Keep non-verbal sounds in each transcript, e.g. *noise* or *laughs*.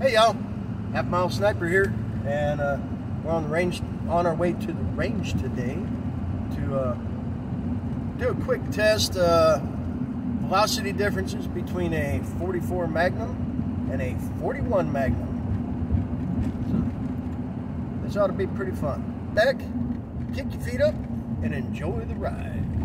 Hey y'all, Half Mile Sniper here, and uh, we're on the range, on our way to the range today to uh, do a quick test uh, velocity differences between a 44 Magnum and a 41 Magnum. So this ought to be pretty fun. Back, kick your feet up, and enjoy the ride.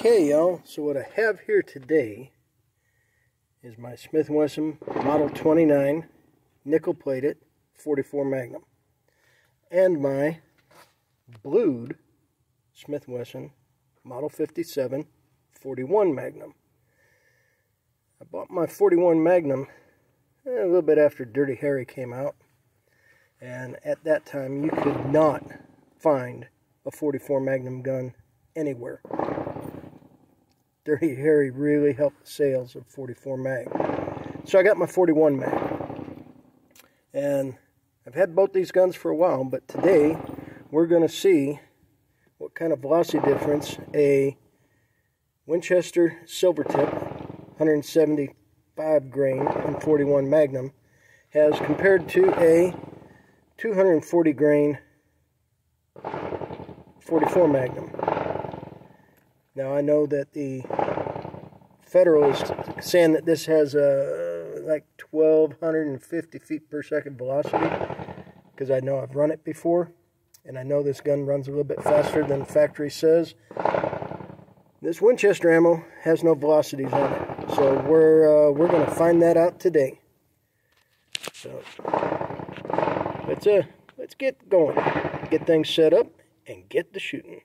Okay, y'all. So what I have here today is my Smith & Wesson Model 29 nickel-plated 44 Magnum and my blued Smith & Wesson Model 57 41 Magnum. I bought my 41 Magnum eh, a little bit after Dirty Harry came out and at that time you could not find a 44 Magnum gun anywhere. Dirty Harry really helped the sales of 44 mag. So I got my 41 mag. And I've had both these guns for a while, but today we're going to see what kind of velocity difference a Winchester Silvertip 175 grain and 41 Magnum has compared to a 240 grain 44 Magnum. Now I know that the Federal is saying that this has a like 1250 feet per second velocity because I know I've run it before and I know this gun runs a little bit faster than the factory says. This Winchester ammo has no velocities on it, so we're uh, we're going to find that out today. So let's uh let's get going, get things set up, and get the shooting.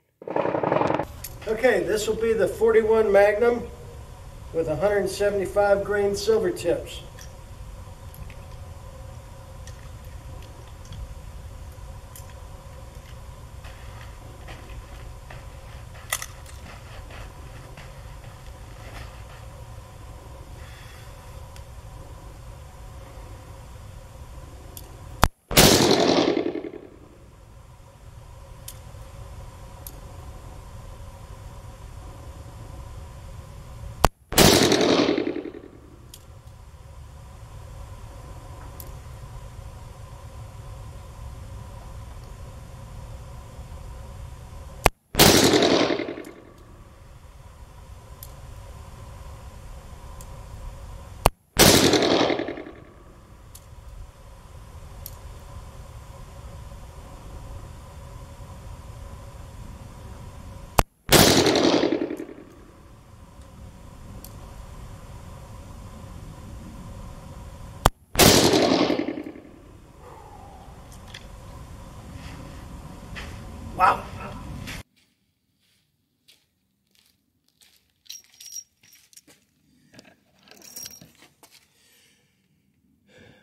Okay, this will be the 41 Magnum with 175 grain silver tips.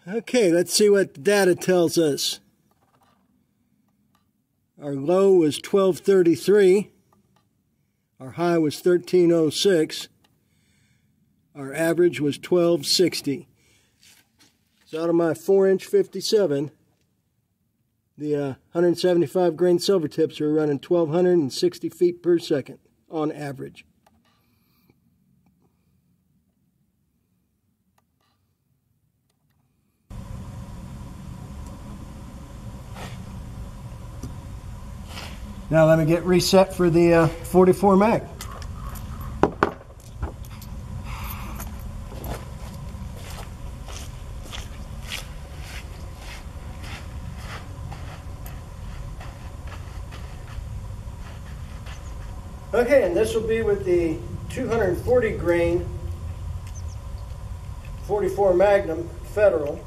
Okay, let's see what the data tells us. Our low was 1233. Our high was 1306. Our average was 1260. So out of my 4 inch 57, the uh, 175 grain silver tips are running 1260 feet per second on average. Now let me get reset for the uh, 44 mag. Okay, and this will be with the 240 grain 44 Magnum Federal,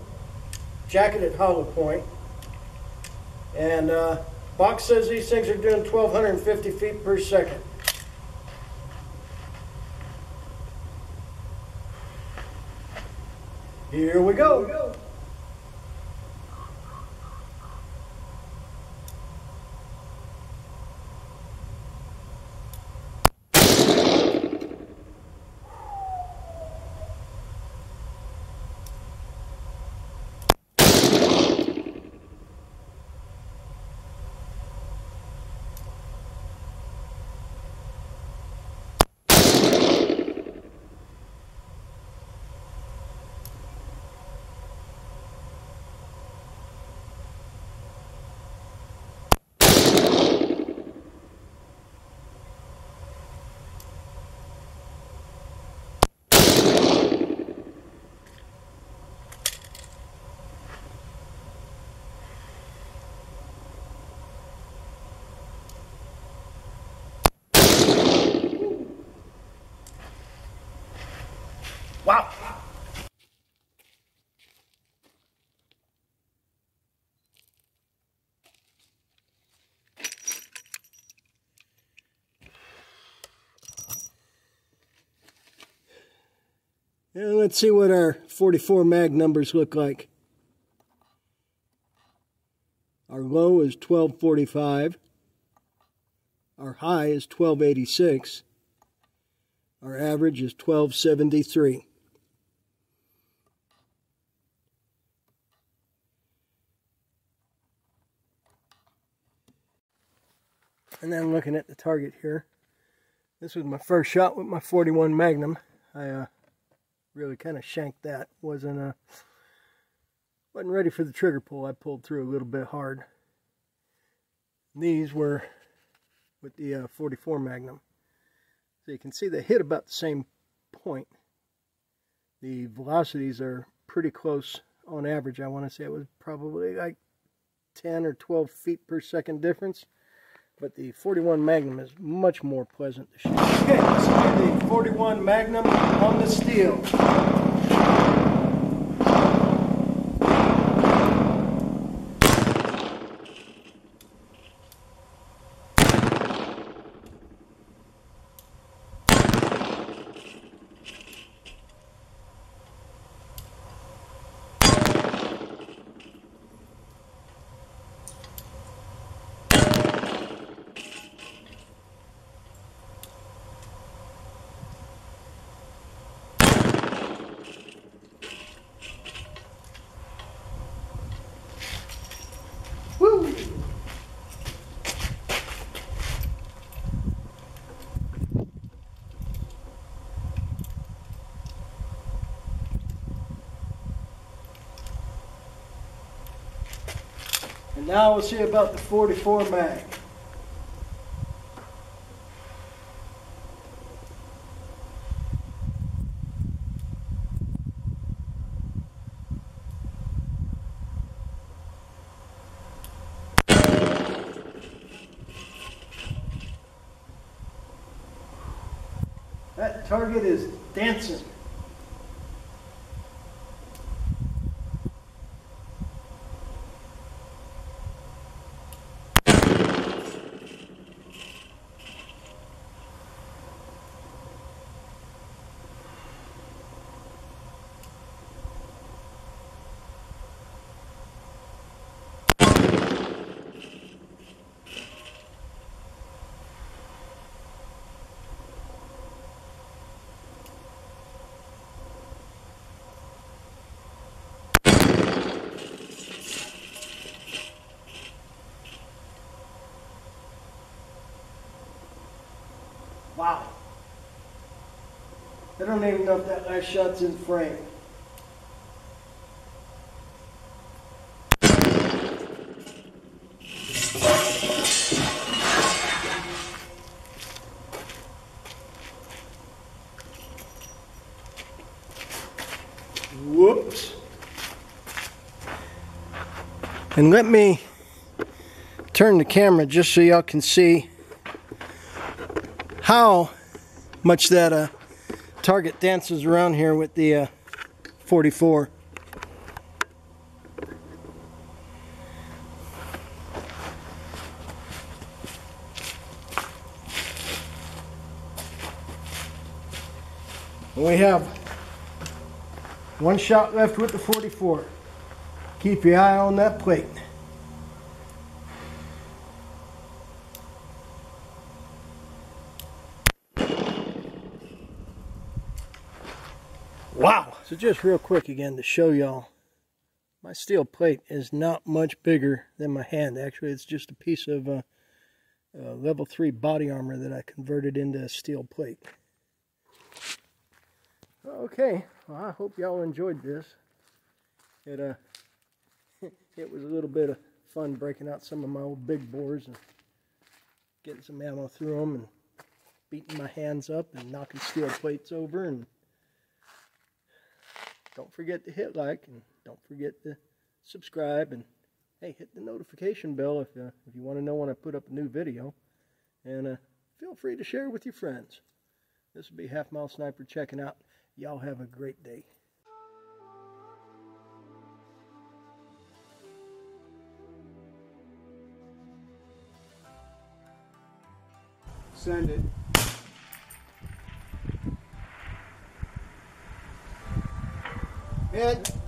jacketed hollow point. And uh, box says these things are doing 1,250 feet per second. Here we go. Wow. Let's see what our 44 mag numbers look like. Our low is 1245. Our high is 1286. Our average is 1273. And then looking at the target here. This was my first shot with my 41 Magnum. I uh, really kind of shanked that. Wasn't uh, wasn't ready for the trigger pull. I pulled through a little bit hard. These were with the uh, 44 Magnum. So you can see they hit about the same point. The velocities are pretty close on average. I want to say it was probably like 10 or 12 feet per second difference. But the 41 Magnum is much more pleasant to shoot. Okay, let's do the 41 Magnum on the steel. And now we'll see about the 44 mag. That target is dancing. I don't even know if that last shot's in frame. Whoops. And let me turn the camera just so y'all can see how much that uh, target dances around here with the uh, 44. And we have one shot left with the 44. Keep your eye on that plate. So just real quick again to show y'all, my steel plate is not much bigger than my hand. Actually, it's just a piece of uh, uh, level 3 body armor that I converted into a steel plate. Okay, well, I hope y'all enjoyed this. It, uh, *laughs* it was a little bit of fun breaking out some of my old big bores and getting some ammo through them and beating my hands up and knocking steel plates over and don't forget to hit like and don't forget to subscribe and hey hit the notification bell if, uh, if you want to know when I put up a new video and uh, feel free to share with your friends this will be half mile sniper checking out Y'all have a great day. Send it. Hit.